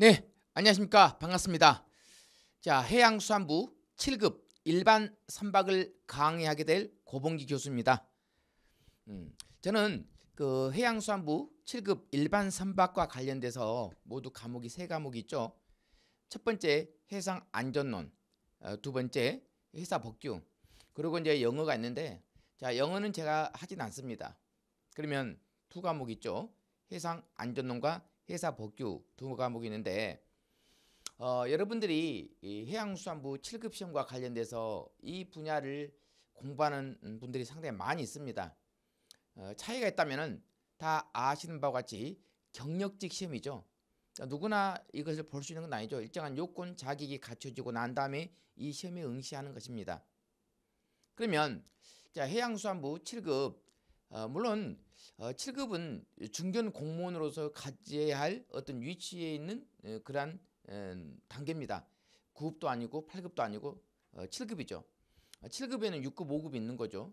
네, 안녕하십니까. 반갑습니다. 자, 해양수산부 7급 일반 선박을 강의하게 될 고봉기 교수입니다. 음, 저는 그 해양수산부 7급 일반 선박과 관련돼서 모두 과목이 세 과목이 있죠. 첫 번째 해상 안전론, 어, 두 번째 회사 법규, 그리고 이제 영어가 있는데 자 영어는 제가 하진 않습니다. 그러면 두 과목 있죠. 해상 안전론과 회사 법규 두 과목이 있는데 어, 여러분들이 해양수산부 7급 시험과 관련돼서 이 분야를 공부하는 분들이 상당히 많이 있습니다. 어, 차이가 있다면 다 아시는 바와 같이 경력직 시험이죠. 누구나 이것을 볼 수 있는 건 아니죠. 일정한 요건 자격이 갖춰지고 난 다음에 이 시험에 응시하는 것입니다. 그러면 자 해양수산부 7급 어, 물론 어, 7급은 중견 공무원으로서 가져야 할 어떤 위치에 있는 어, 그러한 어, 단계입니다. 9급도 아니고 8급도 아니고 어, 7급이죠. 7급에는 6급, 5급이 있는 거죠.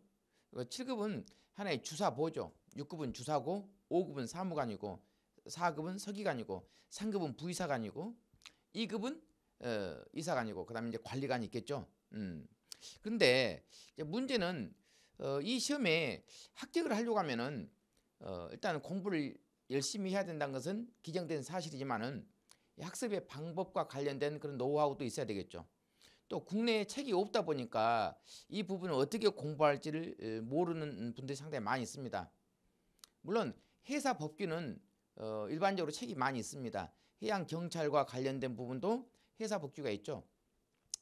7급은 하나의 주사보죠. 6급은 주사고 5급은 사무관이고 4급은 서기관이고 3급은 부의사관이고 2급은 어, 이사관이고 그다음에 이제 관리관이 있겠죠. 음. 그런데 문제는 어, 이 시험에 합격을 하려고 하면은 어, 일단 공부를 열심히 해야 된다는 것은 기정된 사실이지만은 학습의 방법과 관련된 그런 노하우도 있어야 되겠죠. 또 국내에 책이 없다 보니까 이 부분을 어떻게 공부할지를 모르는 분들이 상당히 많이 있습니다. 물론 회사 법규는 어, 일반적으로 책이 많이 있습니다. 해양 경찰과 관련된 부분도 회사 법규가 있죠.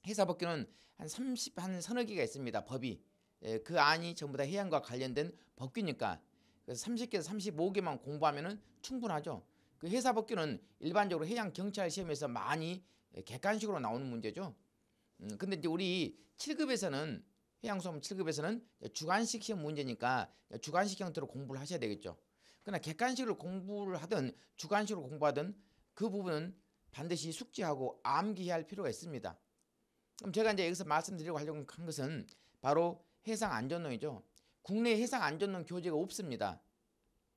회사 법규는 한 30, 한 서너 개가 있습니다. 법이. 예, 그 안이 전부 다 해양과 관련된 법규니까 그래서 30개에서 35개만 공부하면 충분하죠. 그 회사 법규는 일반적으로 해양 경찰 시험에서 많이 객관식으로 나오는 문제죠. 음, 근데 이제 우리 7급에서는 해양수험 7급에서는 주관식 시험 문제니까 주관식 형태로 공부를 하셔야 되겠죠. 그러나 객관식으로 공부를 하든 주관식으로 공부하든 그 부분은 반드시 숙지하고 암기해야 할 필요가 있습니다. 그럼 제가 이제 여기서 말씀드리려고 하려고 한 것은 바로 해상 안전론이죠. 국내 해상 안전론 교재가 없습니다.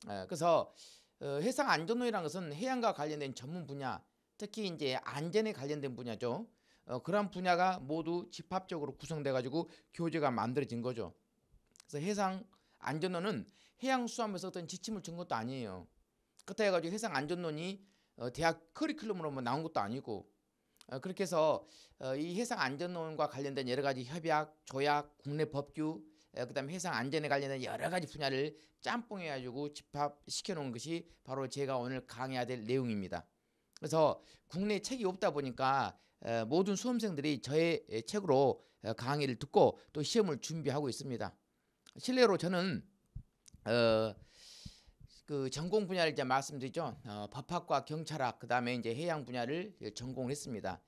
예, 그래서 어, 해상 안전론이라는 것은 해양과 관련된 전문 분야, 특히 이제 안전에 관련된 분야죠. 어, 그런 분야가 모두 집합적으로 구성돼 가지고 교재가 만들어진 거죠. 그래서 해상 안전론은 해양수산부에서 어떤 지침을 준 것도 아니에요. 그렇다 해가지고 해상 안전론이 어, 대학 커리큘럼으로 뭐 나온 것도 아니고 어, 그렇게 해서 어, 이 해상 안전론과 관련된 여러 가지 협약, 조약, 국내 법규, 어, 그다음에 해상 안전에 관련된 여러 가지 분야를 짬뽕해 가지고 집합시켜 놓은 것이 바로 제가 오늘 강의해야 될 내용입니다. 그래서 국내 책이 없다 보니까 어, 모든 수험생들이 저의 책으로 어, 강의를 듣고 또 시험을 준비하고 있습니다. 실례로 저는 어, 그 전공 분야를 이제 말씀드리죠. 어, 법학과 경찰학 그다음에 이제 해양 분야를 전공을 했습니다.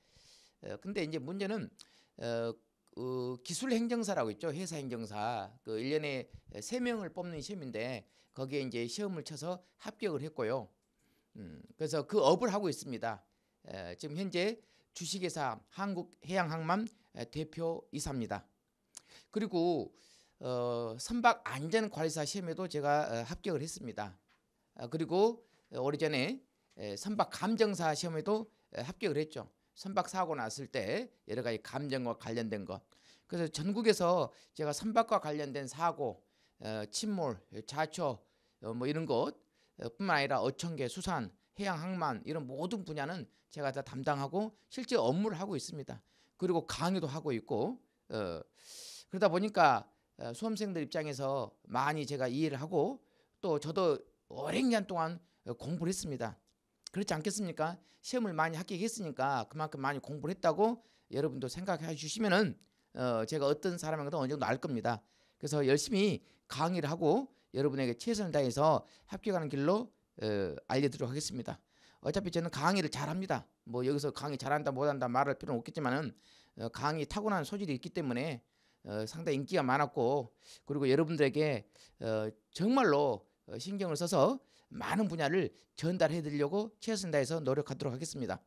어, 근데 이제 문제는 어, 그 기술 행정사라고 있죠. 회사 행정사. 그 1년에 3명을 뽑는 시험인데 거기에 이제 시험을 쳐서 합격을 했고요. 음, 그래서 그 업을 하고 있습니다. 에, 지금 현재 주식회사 한국해양항만 대표 이사입니다. 그리고 어, 선박 안전관리사 시험에도 제가 어, 합격을 했습니다. 어, 그리고 오래전에 선박 감정사 시험에도 합격을 했죠. 선박 사고 났을 때 여러 가지 감정과 관련된 것. 그래서 전국에서 제가 선박과 관련된 사고, 어, 침몰, 자초 어, 뭐 이런 것뿐만 아니라 어청계, 수산, 해양 항만 이런 모든 분야는 제가 다 담당하고 실제 업무를 하고 있습니다. 그리고 강의도 하고 있고 어, 그러다 보니까 어, 수험생들 입장에서 많이 제가 이해를 하고 또 저도 오랜 기간 동안 공부를 했습니다. 그렇지 않겠습니까? 시험을 많이 합격했으니까 그만큼 많이 공부를 했다고 여러분도 생각해 주시면은 어, 제가 어떤 사람인가도 어느 정도 알 겁니다. 그래서 열심히 강의를 하고 여러분에게 최선을 다해서 합격하는 길로 어, 알려드리도록 하겠습니다. 어차피 저는 강의를 잘합니다. 뭐 여기서 강의 잘한다 못한다 말할 필요는 없겠지만은 어, 강의 타고난 소질이 있기 때문에 어, 상당히 인기가 많았고 그리고 여러분들에게 어, 정말로 어, 신경을 써서 많은 분야를 전달해 드리려고 최선 다해서 노력하도록 하겠습니다.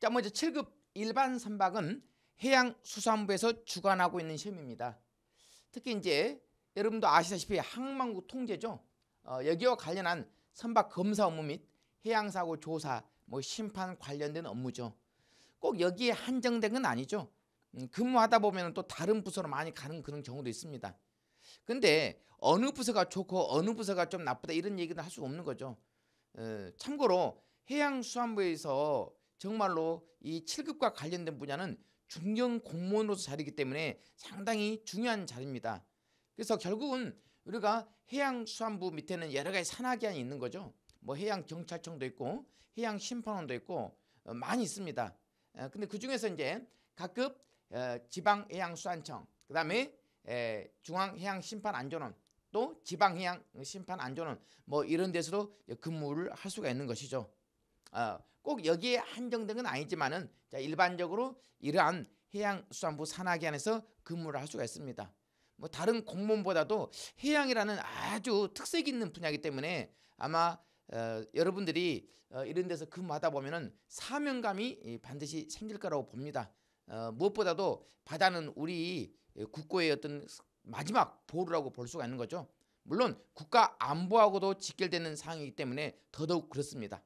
자, 먼저 7급 일반 선박은 해양수산부에서 주관하고 있는 시험입니다. 특히 이제 여러분도 아시다시피 항만국 통제죠. 어, 여기와 관련한 선박 검사 업무 및 해양사고 조사, 뭐 심판 관련된 업무죠. 꼭 여기에 한정된 건 아니죠. 음, 근무하다 보면 또 다른 부서로 많이 가는 그런 경우도 있습니다. 근데 어느 부서가 좋고 어느 부서가 좀 나쁘다 이런 얘기는 할 수 없는 거죠. 어, 참고로 해양수산부에서 정말로 이 7급과 관련된 분야는 중견 공무원으로서 자리이기 때문에 상당히 중요한 자리입니다. 그래서 결국은 우리가 해양수산부 밑에는 여러 가지 산하기관이 있는 거죠. 뭐 해양경찰청도 있고 해양심판원도 있고 어, 많이 있습니다. 어, 근데 그 중에서 이제 각급 어, 지방해양수산청, 그 다음에 중앙해양 심판 안전원, 또 지방해양 심판 안전원 뭐 이런 데서도 근무를 할 수가 있는 것이죠. 어, 꼭 여기에 한정된 건 아니지만은 자, 일반적으로 이러한 해양수산부 산하기관에서 근무를 할 수가 있습니다. 뭐 다른 공무원보다도 해양이라는 아주 특색 있는 분야이기 때문에 아마 어, 여러분들이 어, 이런 데서 근무하다 보면은 사명감이 반드시 생길 거라고 봅니다. 어, 무엇보다도 바다는 우리 국고의 어떤 마지막 보루라고 볼 수가 있는 거죠. 물론 국가 안보하고도 직결되는 상황이기 때문에 더더욱 그렇습니다.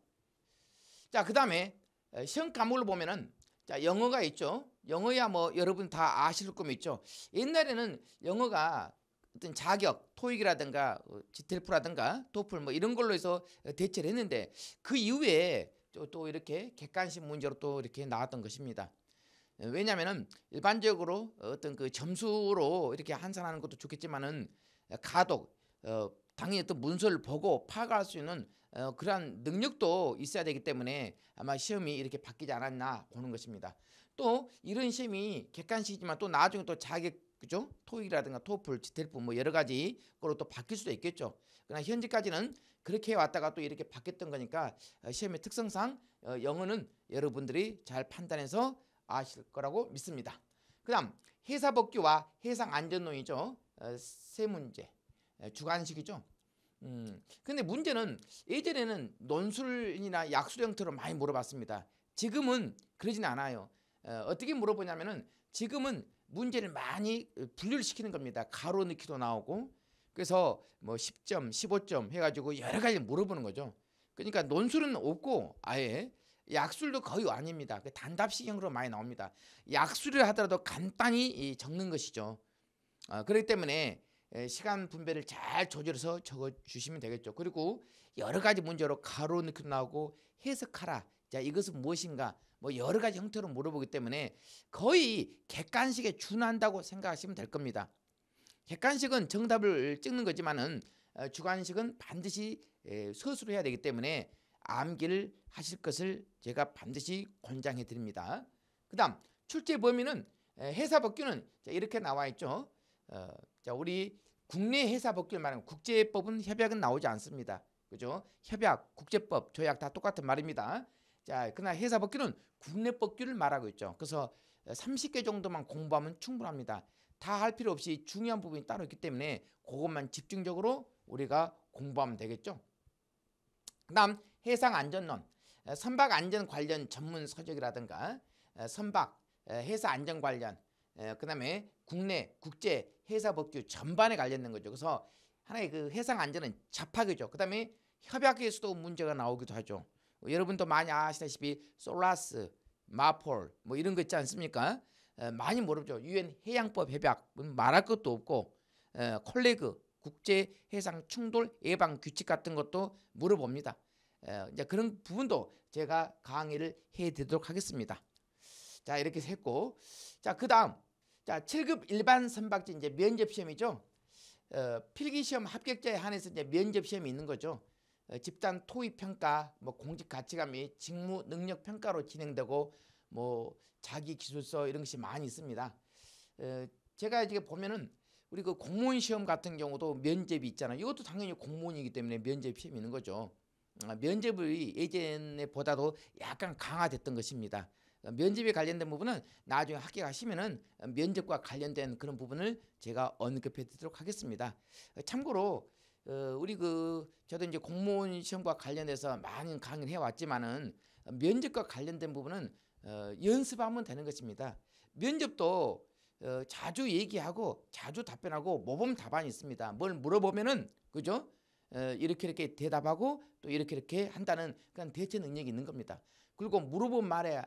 자, 그 다음에 시험 과목을 보면은 자, 영어가 있죠. 영어야 뭐 여러분 다 아실 겁 있죠. 옛날에는 영어가 어떤 자격, 토익이라든가 어, 지텔프라든가 토플 뭐 이런 걸로 해서 대체를 했는데 그 이후에 또 이렇게 객관식 문제로 또 이렇게 나왔던 것입니다. 왜냐하면은 일반적으로 어떤 그 점수로 이렇게 한산하는 것도 좋겠지만은 가독, 어, 당연히 어떤 문서를 보고 파악할 수 있는 어, 그러한 능력도 있어야 되기 때문에 아마 시험이 이렇게 바뀌지 않았나 보는 것입니다. 또 이런 시험이 객관식이지만 또 나중에 또 자격 그죠? 토익이라든가 토플, 지텔프 뭐 여러 가지 거로 또 바뀔 수도 있겠죠. 그러나 현재까지는 그렇게 왔다가 또 이렇게 바뀌었던 거니까 어, 시험의 특성상 어, 영어는 여러분들이 잘 판단해서 아실 거라고 믿습니다. 그 다음 해사법규와 해상안전론이죠. 어, 세 문제 주관식이죠. 음, 근데 문제는 예전에는 논술이나 약술 형태로 많이 물어봤습니다. 지금은 그러진 않아요. 어, 어떻게 물어보냐면은 지금은 문제를 많이 분류를 시키는 겁니다. 가로 넣기도 나오고 그래서 뭐 10점, 15점 해가지고 여러 가지 물어보는 거죠. 그러니까 논술은 없고 아예 약술도 거의 아닙니다. 그 단답식형으로 많이 나옵니다. 약술을 하더라도 간단히 적는 것이죠. 어, 그렇기 때문에 시간 분배를 잘 조절해서 적어 주시면 되겠죠. 그리고 여러 가지 문제로 가로 넣기도 나오고 해석하라. 자, 이것은 무엇인가? 뭐 여러 가지 형태로 물어보기 때문에 거의 객관식에 준한다고 생각하시면 될 겁니다. 객관식은 정답을 찍는 거지만은 어, 주관식은 반드시 서술을 해야 되기 때문에 암기를 하실 것을 제가 반드시 권장해 드립니다. 그 다음 출제 범위는 회사 법규는 이렇게 나와 있죠. 어, 자 우리 국내 회사 법규를 말하는 국제법은 협약은 나오지 않습니다. 그죠? 협약, 국제법, 조약 다 똑같은 말입니다. 자, 그러나 회사 법규는 국내 법규를 말하고 있죠. 그래서 30개 정도만 공부하면 충분합니다. 다 할 필요 없이 중요한 부분이 따로 있기 때문에 그것만 집중적으로 우리가 공부하면 되겠죠. 그다음 해상 안전론, 선박 안전 관련 전문 서적이라든가 선박 해사 안전 관련 그다음에 국내 국제 해사 법규 전반에 관련된 거죠. 그래서 하나의 그 해상 안전은 잡학이죠. 그다음에 협약에서도 문제가 나오기도 하죠. 여러분도 많이 아시다시피 솔라스, 마폴 뭐 이런 거 있지 않습니까? 많이 모르죠. 유엔 해양법 협약 말할 것도 없고 콜레그 국제 해상 충돌 예방 규칙 같은 것도 물어봅니다. 이제 그런 부분도 제가 강의를 해 드리도록 하겠습니다. 자, 이렇게 했고. 자, 그 다음. 자, 7급 일반 선박지 이제 면접 시험이죠. 어, 필기 시험 합격자에 한해서 이제 면접 시험이 있는 거죠. 어, 집단 토의 평가, 뭐 공직 가치관 및 직무 능력 평가로 진행되고 뭐 자기 기술서 이런 것이 많이 있습니다. 어, 제가 이제 보면은 우리 그 공무원 시험 같은 경우도 면접이 있잖아요. 이것도 당연히 공무원이기 때문에 면접 시험이 있는 거죠. 아, 면접이 예전에 보다도 약간 강화됐던 것입니다. 면접에 관련된 부분은 나중에 합격하시면은 면접과 관련된 그런 부분을 제가 언급해 드리도록 하겠습니다. 참고로 어, 우리 그 저도 이제 공무원 시험과 관련해서 많은 강의를 해왔지만은 면접과 관련된 부분은 어, 연습하면 되는 것입니다. 면접도 어, 자주 얘기하고 자주 답변하고 모범 답안이 있습니다. 뭘 물어보면은 그죠? 어, 이렇게 이렇게 대답하고 또 이렇게 이렇게 한다는 그런 대처 능력이 있는 겁니다. 그리고 물어본 말에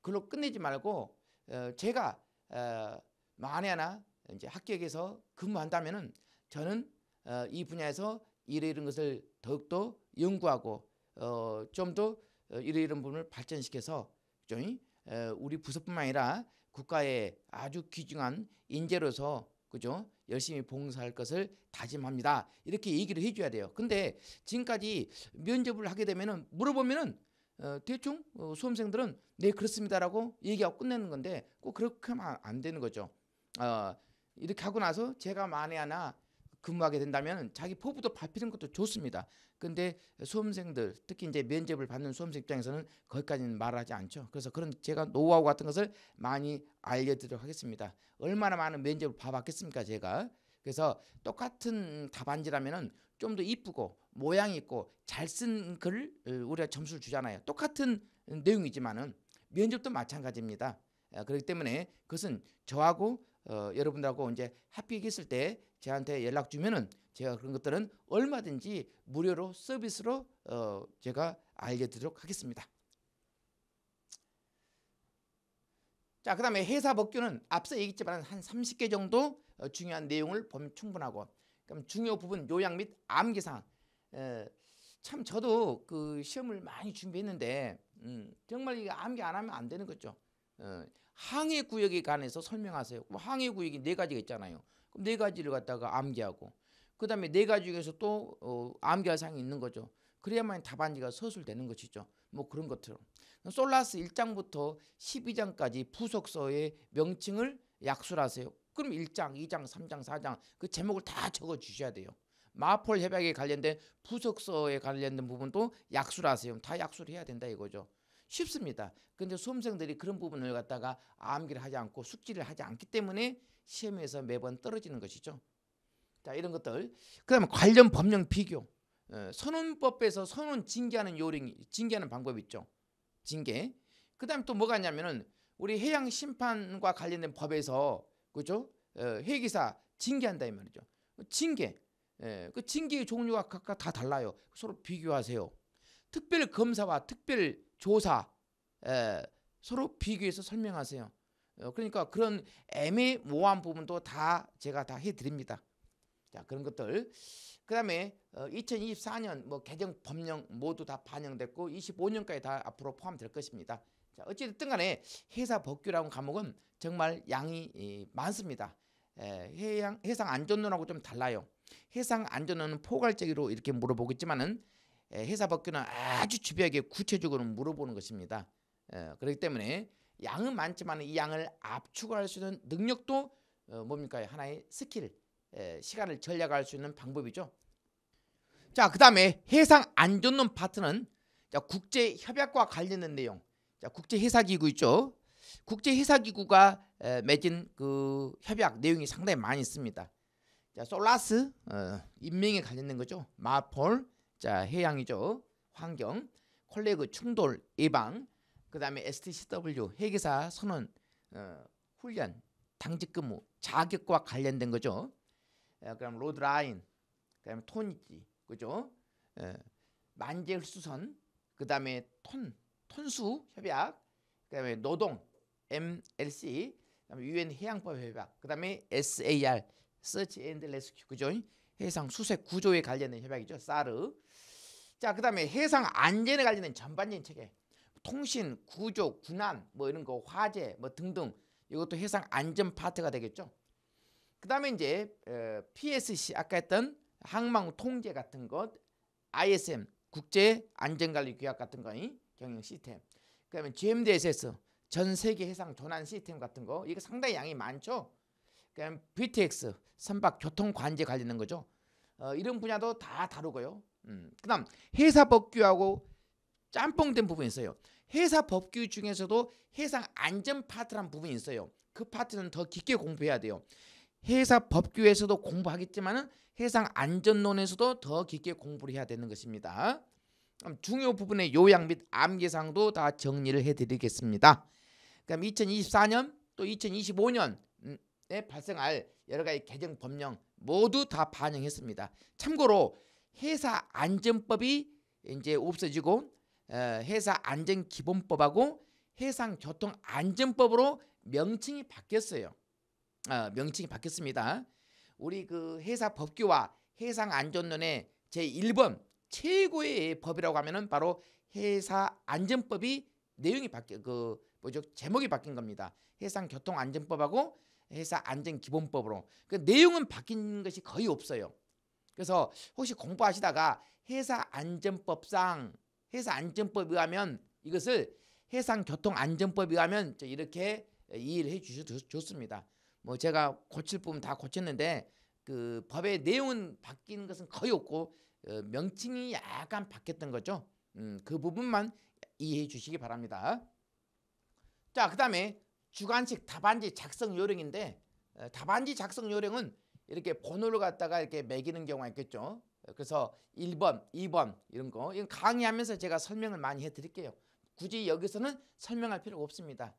그걸로 끝내지 말고 어, 제가 어, 만에 하나 이제 합격해서 근무한다면은 저는 어, 이 분야에서 이런 것을 더욱더 연구하고 어, 좀더 어, 이런 이런 부분을 발전시켜서 좀 어, 우리 부서뿐만 아니라 국가의 아주 귀중한 인재로서 그죠? 열심히 봉사할 것을 다짐합니다. 이렇게 얘기를 해줘야 돼요. 근데 지금까지 면접을 하게 되면은 물어보면은 어, 대충 어, 수험생들은 네 그렇습니다라고 얘기하고 끝내는 건데 꼭 그렇게 하면 안 되는 거죠. 어, 이렇게 하고 나서 제가 만에 하나 근무하게 된다면 자기 포부도 밟히는 것도 좋습니다. 근데 수험생들 특히 이제 면접을 받는 수험생 입장에서는 거기까지는 말하지 않죠. 그래서 그런 제가 노하우 같은 것을 많이 알려드리도록 하겠습니다. 얼마나 많은 면접을 봐봤겠습니까, 제가. 그래서 똑같은 답안지라면은 좀 더 이쁘고 모양 있고 잘 쓴 글을 우리가 점수를 주잖아요. 똑같은 내용이지만은 면접도 마찬가지입니다. 어, 그렇기 때문에 그것은 저하고 어, 여러분들하고 이제 합격했을 때 저한테 연락 주면은 제가 그런 것들은 얼마든지 무료로 서비스로 어, 제가 알려드리도록 하겠습니다. 자, 그 다음에 회사 법규는 앞서 얘기했지만 한 30개 정도 어, 중요한 내용을 보면 충분하고 그럼 중요 부분 요약 및 암기사항 에, 참 저도 그 시험을 많이 준비했는데 음, 정말 이게 암기 안 하면 안 되는 거죠. 어, 항해 구역에 관해서 설명하세요. 항해 구역이 네 가지가 있잖아요. 그럼 네 가지를 갖다가 암기하고 그 다음에 네 가지 중에서 또 어, 암기할 사항이 있는 거죠. 그래야만 답안지가 서술되는 것이죠. 뭐 그런 것처럼 솔라스 1장부터 12장까지 부속서의 명칭을 약술하세요. 그럼 1장, 2장, 3장, 4장 그 제목을 다 적어 주셔야 돼요. 마폴 협약에 관련된 부속서에 관련된 부분도 약술하세요. 다 약술해야 된다 이거죠. 쉽습니다. 근데 수험생들이 그런 부분을 갖다가 암기를 하지 않고 숙지를 하지 않기 때문에 시험에서 매번 떨어지는 것이죠. 자 이런 것들 그다음에 관련 법령 비교 어, 선언법에서 선언 징계하는 요령 징계하는 방법 있죠. 징계 그다음에 또 뭐가 있냐면은 우리 해양 심판과 관련된 법에서 그죠 어, 회기사 징계한다 이 말이죠. 징계 예, 그 징계의 종류가 각각 다 달라요. 서로 비교하세요. 특별 검사와 특별 조사 에, 서로 비교해서 설명하세요. 어, 그러니까 그런 애매모호한 부분도 다 제가 다 해드립니다. 자 그런 것들 그다음에 어, 2024년 뭐 개정 법령 모두 다 반영됐고 25년까지 다 앞으로 포함될 것입니다. 자 어찌됐든 간에 회사 법규라는 과목은 정말 양이 이, 많습니다. 에, 해양 해상 안전론하고 좀 달라요. 해상 안전론은 포괄적으로 이렇게 물어보겠지만은 회사 법규는 아주 주비하게 구체적으로 물어보는 것입니다. 에, 그렇기 때문에 양은 많지만 이 양을 압축할 수 있는 능력도 어, 뭡니까 하나의 스킬, 에, 시간을 절약할 수 있는 방법이죠. 자, 그 다음에 해상 안전론 파트는 자, 국제 협약과 관련된 내용. 자, 국제 해사기구 있죠. 국제 해사기구가 에, 맺은 그 협약 내용이 상당히 많이 있습니다. 자, SOLAS 어, 인명에 관련된 거죠. MARPOL, 자 해양이죠. 환경, COLREG 충돌 예방, 그 다음에 STCW 해기사 선원, 어, 훈련, 당직 근무, 자격과 관련된 거죠. 어, 그럼 Load Line, 그다음에 Tonnage, 그죠? 어, 만재 흘수선, 그 다음에 톤, 톤수 협약, 그 다음에 노동, MLC, 그다음에 UN 해양법 협약, 그 다음에 SAR, Search and Rescue, 그죠? 해상 수색 구조에 관련된 협약이죠. SAR. 자, 그다음에 해상 안전에 관련된 전반적인 체계. 통신, 구조, 군안 뭐 이런 거 화재 뭐 등등 이것도 해상 안전 파트가 되겠죠. 그다음에 이제 어, PSC 아까 했던 항만 통제 같은 것, ISM 국제 안전관리 규약 같은 거 경영 시스템. 그다음에 GMDSS 전 세계 해상 조난 시스템 같은 거 이게 상당히 양이 많죠. 그다음 VTX 선박 교통 관제 관련된 거죠. 어, 이런 분야도 다 다루고요. 음, 그다음 회사 법규하고 짬뽕된 부분이 있어요. 회사 법규 중에서도 해상 안전 파트란 부분이 있어요. 그 파트는 더 깊게 공부해야 돼요. 회사 법규에서도 공부하겠지만은 해상 안전론에서도 더 깊게 공부를 해야 되는 것입니다. 그럼 중요 부분의 요약 및 암기사항도 다 정리를 해드리겠습니다. 그럼 2024년 또 2025년 발생할 여러 가지 개정 법령 모두 다 반영했습니다. 참고로 회사 안전법이 이제 없어지고 어, 회사 안전 기본법하고 해상 교통 안전법으로 명칭이 바뀌었어요. 어, 명칭이 바뀌었습니다. 우리 그 회사 법규와 해상 안전론의 제 1번 최고의 법이라고 하면은 바로 회사 안전법이 내용이 바뀌 그 뭐죠 제목이 바뀐 겁니다. 해상 교통 안전법하고 회사 안전 기본법으로 그 내용은 바뀐 것이 거의 없어요. 그래서 혹시 공부하시다가 회사 안전법상 회사 안전법에 의하면 이것을 해상교통안전법에 의하면 이렇게 이해를 해 주셔도 좋습니다. 뭐 제가 고칠 부분 다 고쳤는데 그 법의 내용은 바뀌는 것은 거의 없고 어, 명칭이 약간 바뀌었던 거죠. 음, 그 부분만 이해해 주시기 바랍니다. 자, 그 다음에 주관식 답안지 작성 요령인데 어, 답안지 작성 요령은 이렇게 번호를 갖다가 이렇게 매기는 경우가 있겠죠. 그래서 1번, 2번 이런 거 이건 강의하면서 제가 설명을 많이 해드릴게요. 굳이 여기서는 설명할 필요가 없습니다.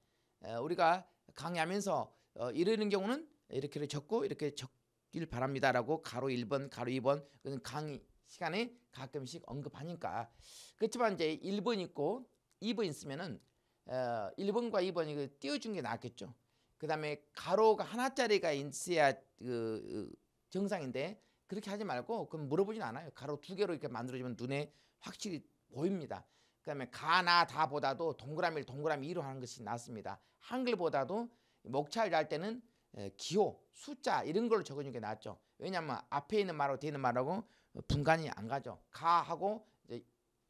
우리가 강의하면서 어, 이러는 경우는 이렇게 적고 이렇게 적길 바랍니다라고 가로 1번, 가로 2번 그건 강의 시간에 가끔씩 언급하니까 그렇지만 이제 1번 있고 2번 있으면은 어, 1번과 2번 이거 띄워준 게 낫겠죠. 그 다음에 가로가 하나짜리가 있어야 그, 그 정상인데 그렇게 하지 말고 그럼 물어보진 않아요. 가로 두 개로 이렇게 만들어지면 눈에 확실히 보입니다. 그 다음에 가나 다보다도 동그라미를 동그라미 2로 하는 것이 낫습니다. 한글보다도 목차를 할 때는 기호, 숫자 이런 걸로 적어주는 게 낫죠. 왜냐하면 앞에 있는 말하고 뒤에 있는 말하고 분간이 안 가죠. 가하고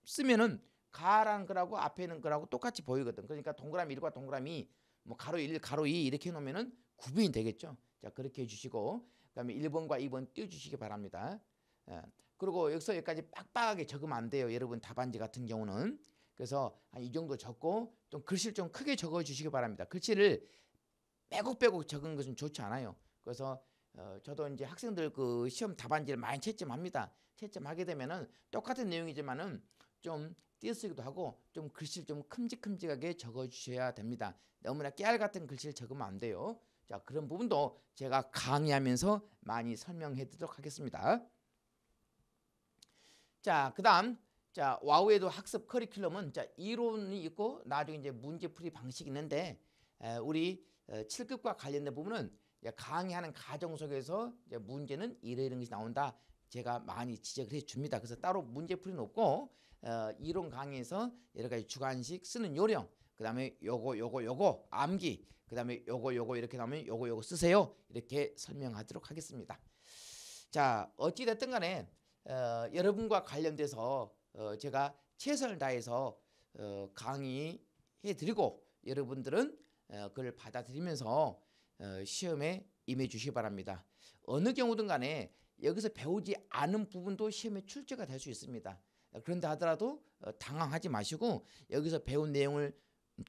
쓰면은 가라는 거라고 앞에 있는 거라고 똑같이 보이거든. 그러니까 동그라미 1과 동그라미 뭐 가로 1, 가로 2 이렇게 놓으면은 구분이 되겠죠. 자 그렇게 해 주시고 그다음에 1번과 2번 띄워 주시기 바랍니다. 예. 그리고 여기서 여기까지 빡빡하게 적으면 안 돼요. 여러분 답안지 같은 경우는. 그래서 한 이 정도 적고 좀 글씨를 좀 크게 적어 주시기 바랍니다. 글씨를 빼곡빼곡 적은 것은 좋지 않아요. 그래서 어, 저도 이제 학생들 그 시험 답안지를 많이 채점합니다. 채점하게 되면은 똑같은 내용이지만은 좀 띄어쓰기도 하고 좀 글씨를 좀 큼직큼직하게 적어 주셔야 됩니다. 너무나 깨알 같은 글씨를 적으면 안 돼요. 자 그런 부분도 제가 강의하면서 많이 설명해 드리도록 하겠습니다. 자, 그 다음 자 와우에도 학습 커리큘럼은 자 이론이 있고 나중에 이제 문제풀이 방식이 있는데 에, 우리 어, 7급과 관련된 부분은 강의하는 과정 속에서 문제는 이런 것이 나온다. 제가 많이 지적을 해 줍니다. 그래서 따로 문제풀이는 없고 어, 이론 강의에서 여러 가지 주관식 쓰는 요령, 그 다음에 요거 요거 요거 암기, 그 다음에 요거 요거 이렇게 나오면 요거 요거 쓰세요. 이렇게 설명하도록 하겠습니다. 자 어찌 됐든 간에 어, 여러분과 관련돼서 어, 제가 최선을 다해서 어, 강의해 드리고 여러분들은 어, 그걸 받아들이면서 어, 시험에 임해 주시기 바랍니다. 어느 경우든 간에 여기서 배우지 않은 부분도 시험에 출제가 될 수 있습니다. 그런다 하더라도 어, 당황하지 마시고 여기서 배운 내용을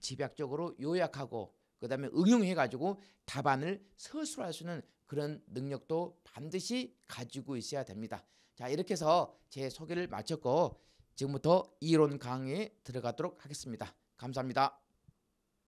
집약적으로 요약하고 그다음에 응용해 가지고 답안을 서술할 수 있는 그런 능력도 반드시 가지고 있어야 됩니다. 자 이렇게 해서 제 소개를 마쳤고 지금부터 이론 강의에 들어가도록 하겠습니다. 감사합니다.